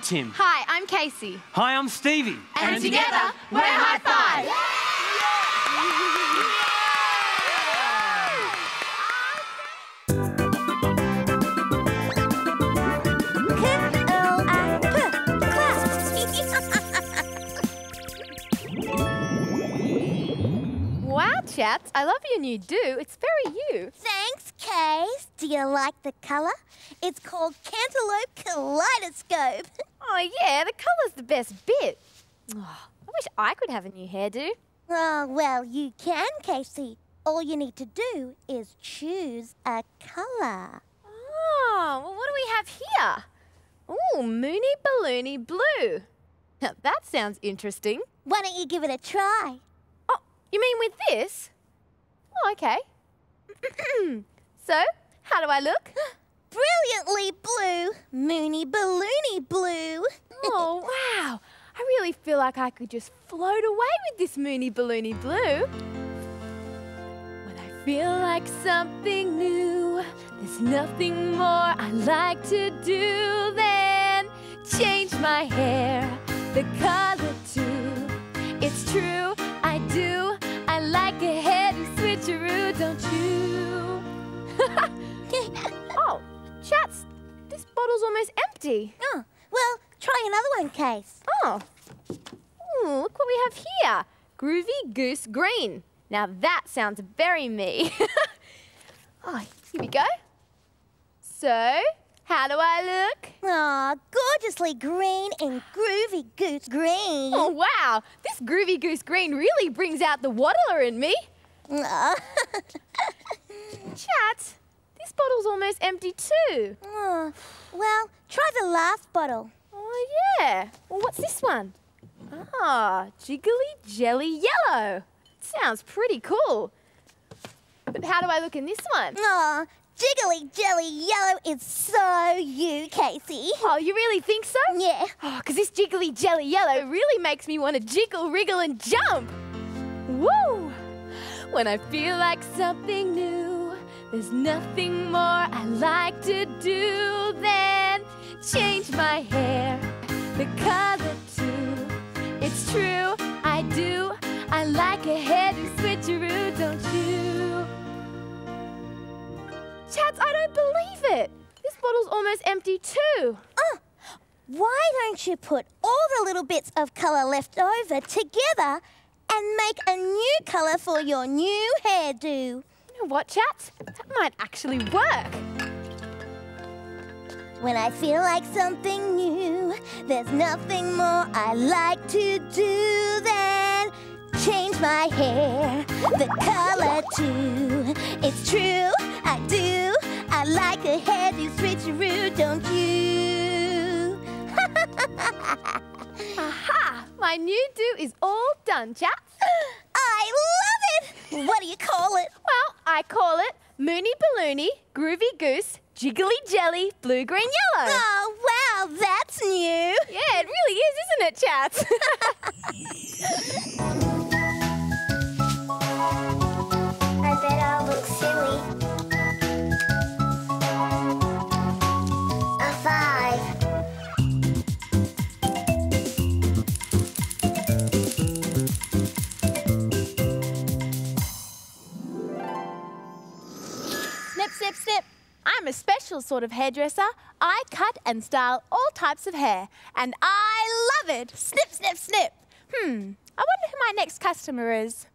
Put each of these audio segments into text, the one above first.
I'm Tim. Hi, I'm Casey. Hi, I'm Stevie. And, together, we're Hi-5. Chats, I love your new do. It's very you. Thanks, Case. Do you like the colour? It's called Cantaloupe Kaleidoscope. Oh, yeah, the colour's the best bit. Oh, I wish I could have a new hairdo. Oh, well, you can, Casey. All you need to do is choose a colour. Oh, well, what do we have here? Oh, Moony Balloony Blue. Now, that sounds interesting. Why don't you give it a try? You mean with this? Oh, okay. so, how do I look? Brilliantly blue, Moony Balloony Blue. Oh, wow. I really feel like I could just float away with this Moony Balloony Blue. When I feel like something new, there's nothing more I like to do than change my hair, the color too. It's true, do. I like a hairdo switcheroo, don't you? oh, chats, this bottle's almost empty. oh, well, try another one, Case. Oh. Ooh, look what we have here. Groovy Goose Green. Now that sounds very me. oh, here we go. So, how do I look? Aw, gorgeously green and groovy goose green. Oh, wow. This Groovy Goose Green really brings out the waddler in me. Chat, this bottle's almost empty too. Aw, well, try the last bottle. Oh, yeah. Well, what's this one? Ah, Jiggly Jelly Yellow. Sounds pretty cool. But how do I look in this one? Aw, jiggly jelly yellow is so you, Casey. Oh, you really think so? Yeah. Oh, because this jiggly jelly yellow really makes me want to jiggle, wriggle, and jump. Woo! When I feel like something new, there's nothing more I like to do than change my hair, the color too. It's true, I do. I like a hairdo I don't believe it. This bottle's almost empty too. Oh, why don't you put all the little bits of colour left over together and make a new colour for your new hairdo? You know what, chats? That might actually work. When I feel like something new, there's nothing more I like to do than change my hair, the color too. It's true, I do. I like a hairdo switcheroo, don't you? Aha! My new do is all done, chaps. I love it! What do you call it? Well, I call it Moony Balloony, Groovy Goose, Jiggly Jelly, Blue Green Yellow. Oh, wow, that's new. Yeah, it really is, isn't it, chats? special sort of hairdresser. I cut and style all types of hair, and I love it. Snip, snip, snip. Hmm, I wonder who my next customer is.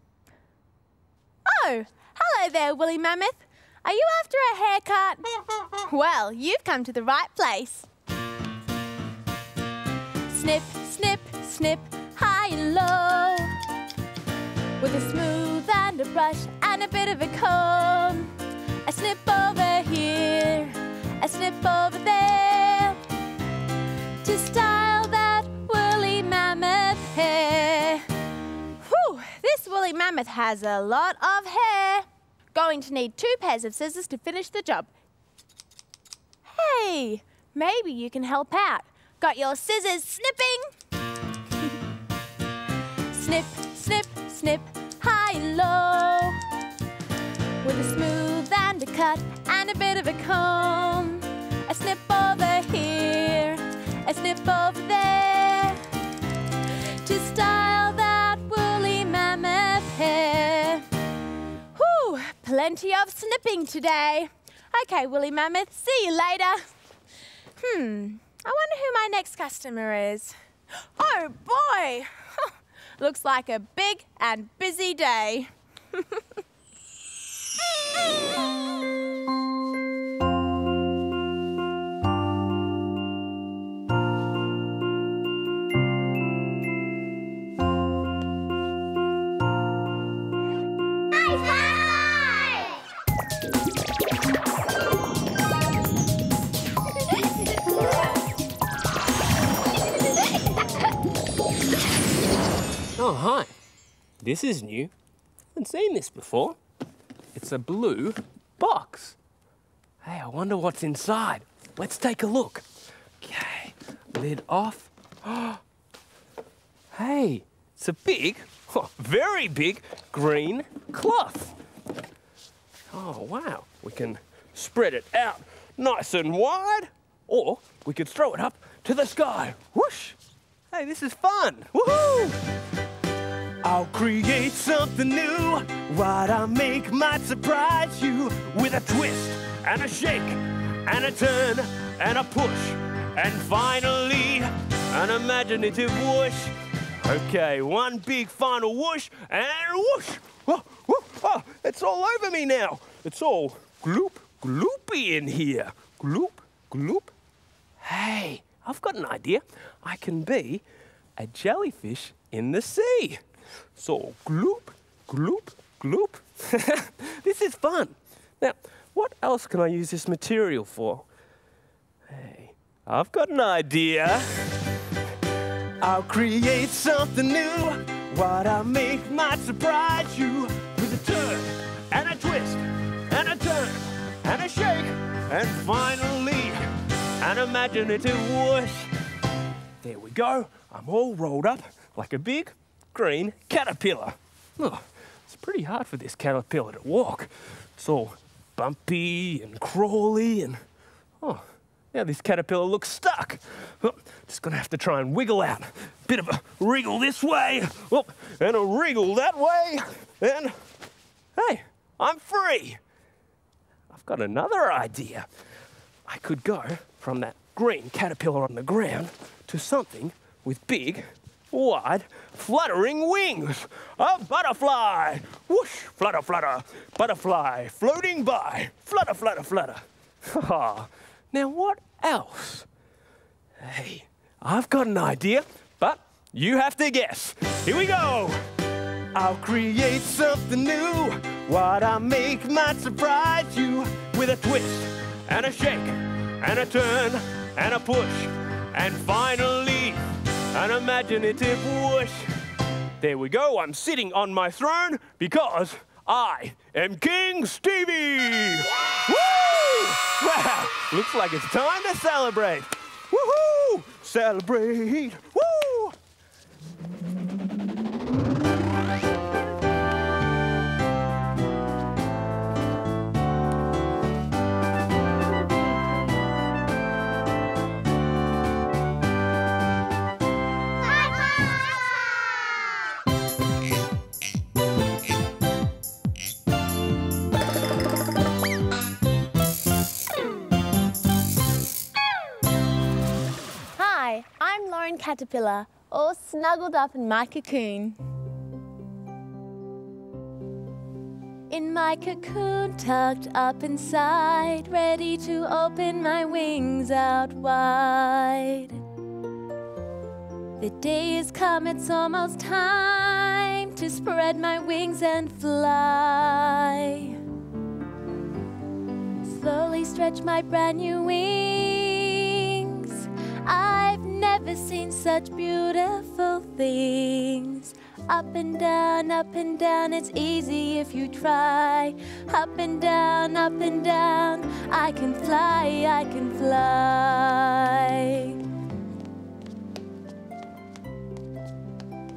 Oh, hello there, Woolly Mammoth. Are you after a haircut? Well, you've come to the right place. Snip, snip, snip, high and low. With a smooth and a brush and a bit of a comb. A snip over here, a snip over there. To style that woolly mammoth hair. Whew, this woolly mammoth has a lot of hair. Going to need two pairs of scissors to finish the job. Hey, maybe you can help out. Got your scissors snipping? snip, snip, snip, high and low. With a smooth and a cut and a bit of a comb. Snip over here, a snip over there. To style that woolly mammoth hair. Whew, plenty of snipping today. Okay, woolly mammoth, see you later. Hmm, I wonder who my next customer is. Oh boy! Looks like a big and busy day. This is new. I haven't seen this before. It's a blue box. Hey, I wonder what's inside. Let's take a look. Okay, lid off. hey, it's a big, oh, very big green cloth. Oh, wow. We can spread it out nice and wide, or we could throw it up to the sky. Whoosh! Hey, this is fun. Woohoo! I'll create something new. What I make might surprise you with a twist and a shake and a turn and a push and finally an imaginative whoosh. Okay, one big final whoosh and whoosh. Oh, oh, oh, it's all over me now. It's all gloop, gloopy in here. Gloop, gloop. Hey, I've got an idea. I can be a jellyfish in the sea. So gloop, gloop, gloop. this is fun. Now, what else can I use this material for? Hey, I've got an idea. I'll create something new. What I make might surprise you with a turn and a twist and a turn and a shake and finally an imaginative whoosh. There we go. I'm all rolled up like a big green caterpillar. Oh, it's pretty hard for this caterpillar to walk. It's all bumpy and crawly and oh, now this caterpillar looks stuck. Oh, just gonna have to try and wiggle out. Bit of a wriggle this way, oh, and a wriggle that way, and hey, I'm free. I've got another idea. I could go from that green caterpillar on the ground to something with big, wide, fluttering wings. A butterfly. Whoosh, flutter, flutter. Butterfly floating by. Flutter, flutter, flutter. Ah, now, what else? Hey, I've got an idea, but you have to guess. Here we go. I'll create something new. What I make might surprise you with a twist and a shake and a turn and a push and finally an imaginative whoosh. There we go. I'm sitting on my throne because I am King Stevie. Woo! Wow, looks like it's time to celebrate. Woohoo! Celebrate! Woo! Caterpillar, all snuggled up in my cocoon. In my cocoon, tucked up inside, ready to open my wings out wide. The day has come, it's almost time to spread my wings and fly. Slowly stretch my brand new wings. I've never seen such beautiful things. Up and down, up and down, it's easy if you try. Up and down, up and down, I can fly, I can fly.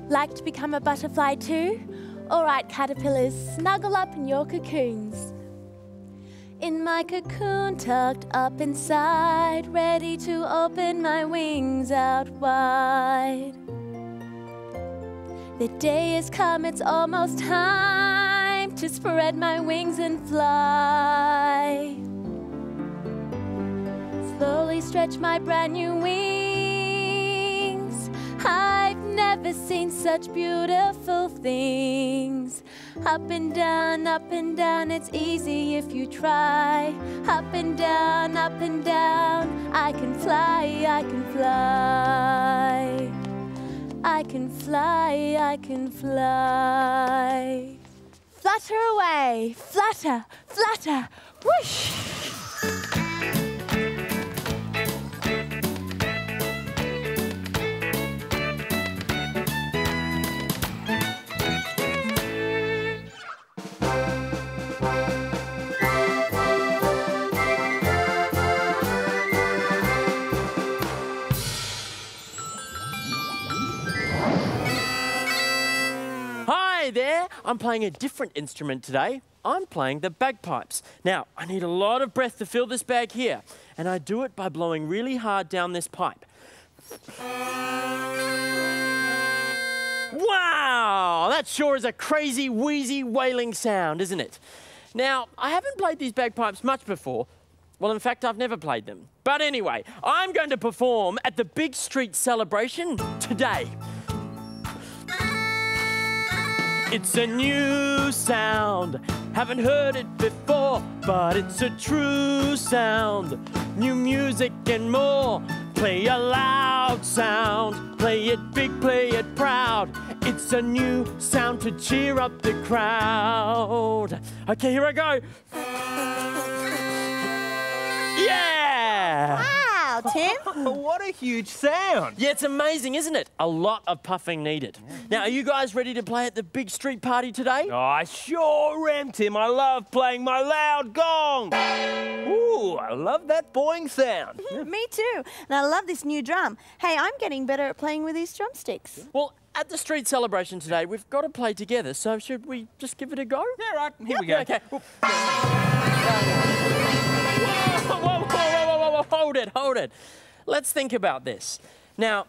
Like to become a butterfly too? Alright, caterpillars, snuggle up in your cocoons. In my cocoon, tucked up inside, ready to open my wings out wide. The day has come, it's almost time to spread my wings and fly. Slowly stretch my brand new wings. I've never seen such beautiful things. Up and down, up and down, it's easy if you try. Up and down, up and down, I can fly, I can fly. I can fly, I can fly. Flutter away, flutter, flutter, whoosh. I'm playing a different instrument today. I'm playing the bagpipes. Now, I need a lot of breath to fill this bag here, and I do it by blowing really hard down this pipe. Wow! That sure is a crazy, wheezy, wailing sound, isn't it? Now, I haven't played these bagpipes much before. Well, in fact, I've never played them. But anyway, I'm going to perform at the Big Street Celebration today. It's a new sound. Haven't heard it before, but it's a true sound. New music and more. Play a loud sound. Play it big, play it proud. It's a new sound to cheer up the crowd. Okay, here I go. Yeah! Wow, Tim. what a huge sound! Yeah, it's amazing, isn't it? A lot of puffing needed. Now, are you guys ready to play at the big street party today? Oh, I sure am, Tim. I love playing my loud gong. Ooh, I love that boing sound. Me too. And I love this new drum. Hey, I'm getting better at playing with these drumsticks. Well, at the street celebration today, we've got to play together, so should we just give it a go? Yeah, right. Here we go. Okay. whoa, whoa, hold it, hold it. Let's think about this. Now,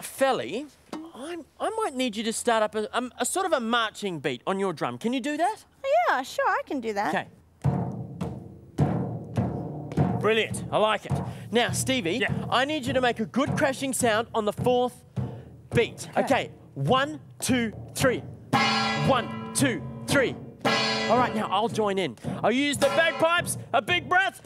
Fely, I'm, I might need you to start up a, um, a sort of a marching beat on your drum. Can you do that? Oh, yeah, sure, I can do that. Okay. Brilliant. I like it. Now, Stevie, Yeah. I need you to make a good crashing sound on the fourth beat. Okay. One, two, three. One, two, three. All right, now I'll join in. I'll use the bagpipes. A big breath.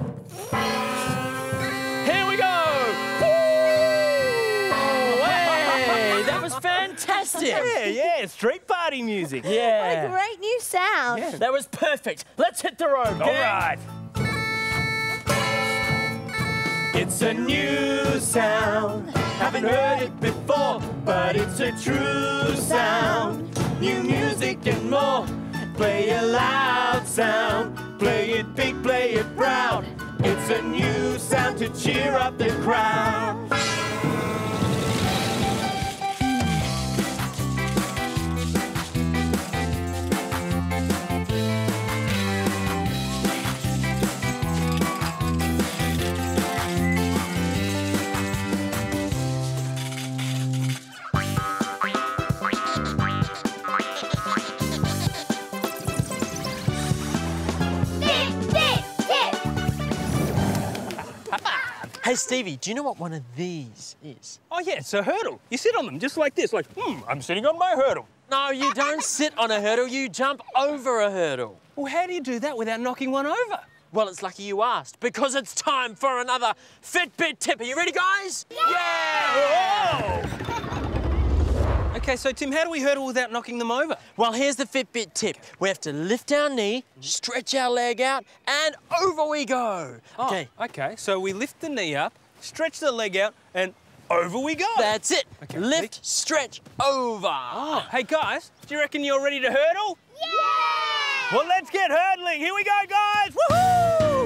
Fantastic. Yeah, yeah, street party music. Yeah. What a Yeah. great new sound. Yeah. That was perfect. Let's hit the road. All right. It's a new sound. Haven't heard it before, but it's a true sound. New music and more. Play a loud sound. Play it big, play it proud. It's a new sound to cheer up the crowd. Hey Stevie, do you know what one of these is? Oh, yeah, it's a hurdle. You sit on them just like this, like, hmm, I'm sitting on my hurdle. No, you don't sit on a hurdle, you jump over a hurdle. Well, how do you do that without knocking one over? Well, it's lucky you asked because it's time for another Fitbit tip. Are you ready, guys? Yeah! Okay, so Tim, how do we hurdle without knocking them over? Well, here's the Fitbit tip. We have to lift our knee, stretch our leg out, and over we go. Oh, Okay, Okay, so we lift the knee up, stretch the leg out, and over we go. that's it. Okay, lift, ready? stretch, over. Oh, hey guys, do you reckon you're ready to hurdle? Yeah! Well, let's get hurdling. Here we go, guys. Woohoo!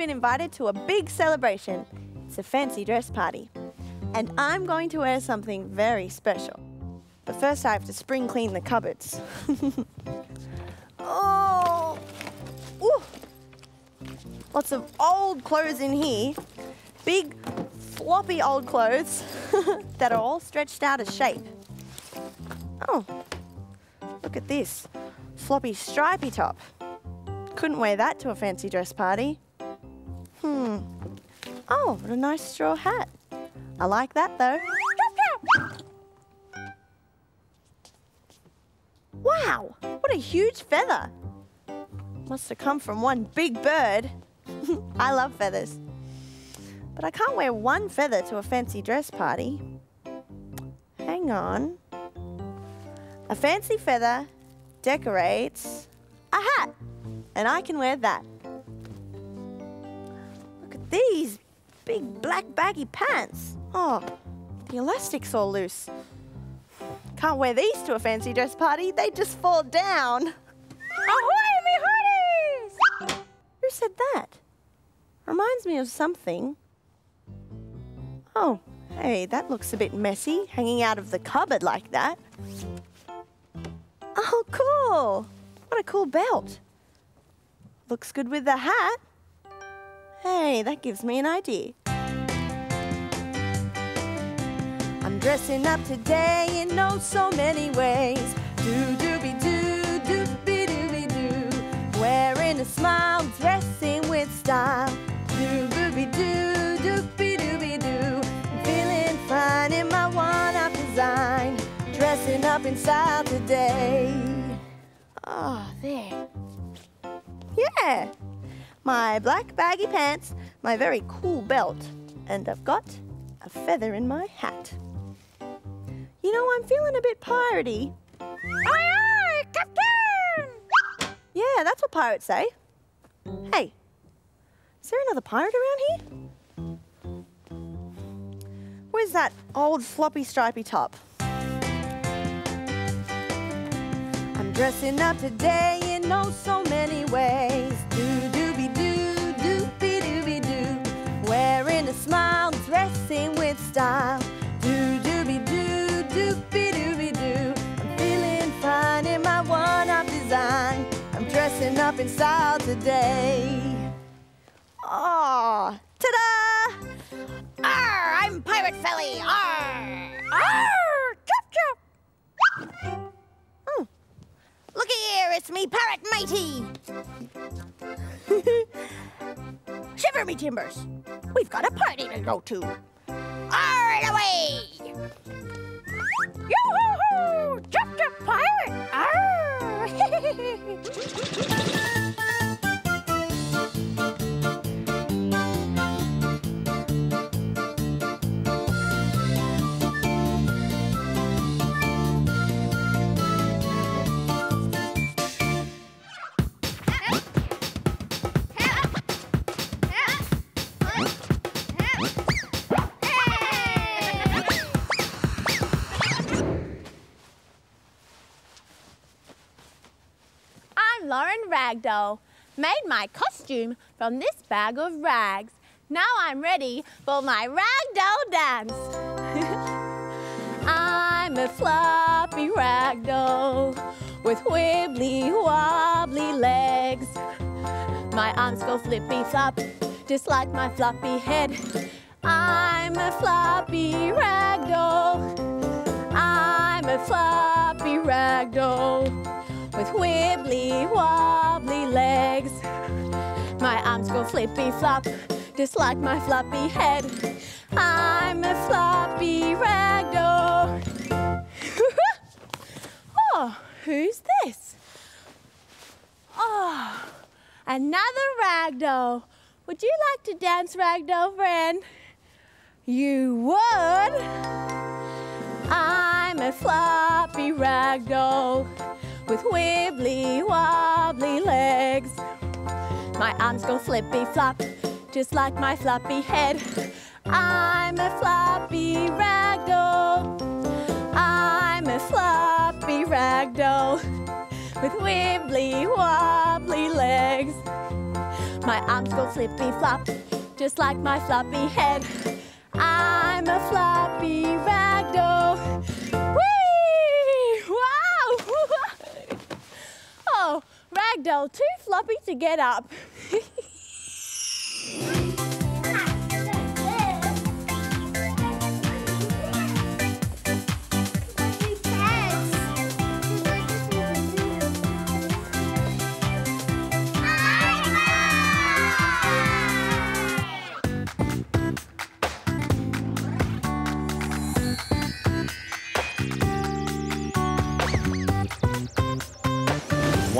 Been invited to a big celebration. It's a fancy dress party. And I'm going to wear something very special. But first, I have to spring clean the cupboards. oh! Ooh! Lots of old clothes in here. Big, floppy old clothes that are all stretched out of shape. Oh, look at this floppy, stripy top. Couldn't wear that to a fancy dress party. Hmm. Oh, what a nice straw hat. I like that though. Wow, what a huge feather. Must have come from one big bird. I love feathers. But I can't wear one feather to a fancy dress party. Hang on. A fancy feather decorates a hat and I can wear that. These big black baggy pants. Oh, the elastic's all loose. Can't wear these to a fancy dress party, they just fall down. Ahoy, me hearties! Who said that? Reminds me of something. Oh, hey, that looks a bit messy, hanging out of the cupboard like that. Oh, cool! What a cool belt. Looks good with the hat. Hey, that gives me an idea. I'm dressing up today in oh so many ways. Do dooby doo, doobie dooby doo. Wearing a smile, dressing with style. Do booby doo, dooby doo. I'm feeling fine in my one-up design. Dressing up in style today. Oh, there. Yeah. My black baggy pants, my very cool belt, and I've got a feather in my hat. You know, I'm feeling a bit piratey. Aye, aye, Captain! Yeah, that's what pirates say. Hey, is there another pirate around here? Where's that old floppy stripy top? I'm dressing up today in oh so many ways. A smile, dressing with style. Do dooby doo, doopy dooby doo. I'm feeling fine in my one-up design. I'm dressing up in style today. Ah, ta-da! Arr, I'm Pirate Fely. Arr! Arr! Chop chop! Oh, Looky here, it's me parrot matey. Shiver me timbers. We've got a party to go to. Arr away! Yoo-hoo-hoo! Chop chop pirate! Arr! my costume from this bag of rags. Now I'm ready for my rag doll dance. I'm a floppy rag doll with wibbly wobbly legs. My arms go flippy flop, just like my floppy head. I'm a floppy rag doll. I'm a floppy ragdoll with wibbly wobbly legs. My arms go flippy flop, just like my floppy head. I'm a floppy ragdoll. oh, who's this? Oh, another ragdoll. Would you like to dance, ragdoll friend? You would? I'm a floppy ragdoll with wibbly wobbly legs. My arms go flippy flop, just like my floppy head. I'm a floppy ragdoll. I'm a floppy ragdoll with wibbly wobbly legs. My arms go flippy flop, just like my floppy head. I'm a floppy ragdoll. Ragdoll, too floppy to get up.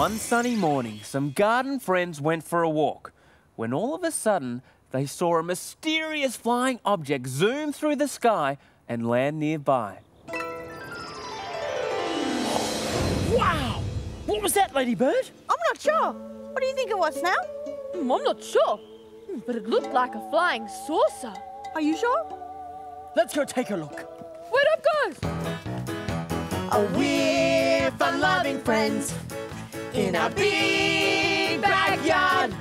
One sunny morning, some garden friends went for a walk when all of a sudden they saw a mysterious flying object zoom through the sky and land nearby. Wow! What was that, Ladybird? I'm not sure. What do you think it was now? Hmm, I'm not sure, Hmm, but it looked like a flying saucer. Are you sure? Let's go take a look. Where'd it go? Oh, we're fun-loving friends in our big backyard.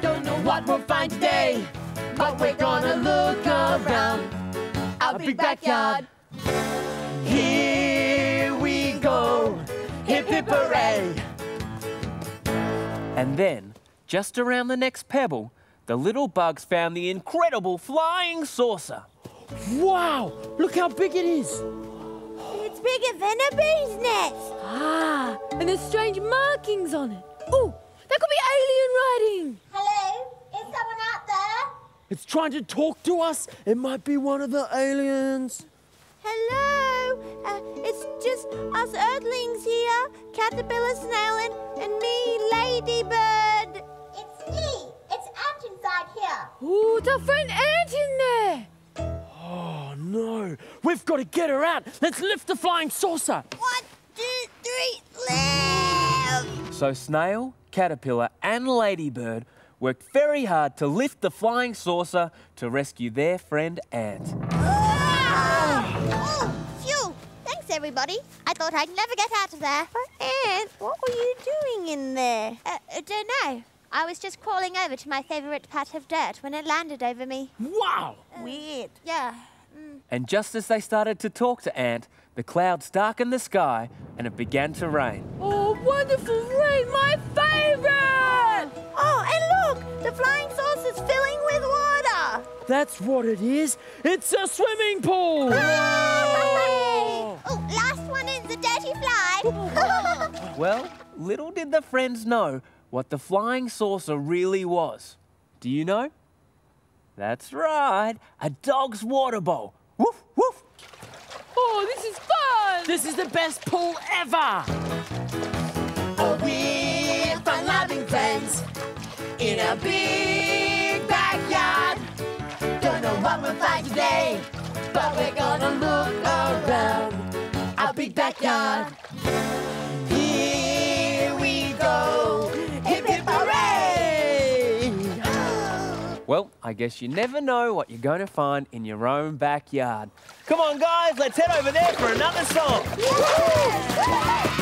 Don't know what we'll find today, but we're gonna look around our big backyard. Here we go, hip hip hooray! And then, just around the next pebble, the little bugs found the incredible flying saucer. Wow! Look how big it is! It's bigger than a bee's nest. Ah, and there's strange markings on it. Oh, that could be alien writing. Hello? Is someone out there? It's trying to talk to us. It might be one of the aliens. Hello? Uh, it's just us earthlings here. Caterpillar, snail, and, and me, Ladybird. It's me. It's Ant inside here. Oh, it's our friend Ant in there. Oh no! We've got to get her out. Let's lift the flying saucer. One, two, three, lift! So Snail, Caterpillar, and Ladybird worked very hard to lift the flying saucer to rescue their friend Ant. Ah! Oh, phew. Thanks, everybody. I thought I'd never get out of there. Ant, what were you doing in there? Uh, I don't know. I was just crawling over to my favourite patch of dirt when it landed over me. Wow! Uh, Weird. Yeah. Mm. And just as they started to talk to Ant, the clouds darkened the sky and it began to rain. Oh, wonderful rain, my favorite. Oh, and look! The flying saucer's filling with water. That's what it is. It's a swimming pool. Oh, last one is the dirty fly. Well, little did the friends know what the flying saucer really was. Do you know? That's right, a dog's water bowl. Woof, woof. Oh, this is fun! This is the best pool ever. Oh, we're fun-loving friends in a big backyard. Don't know what we'll find today, but we're gonna look around our big backyard. I guess you never know what you're going to find in your own backyard. Come on, guys, let's head over there for another song.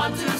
one, two,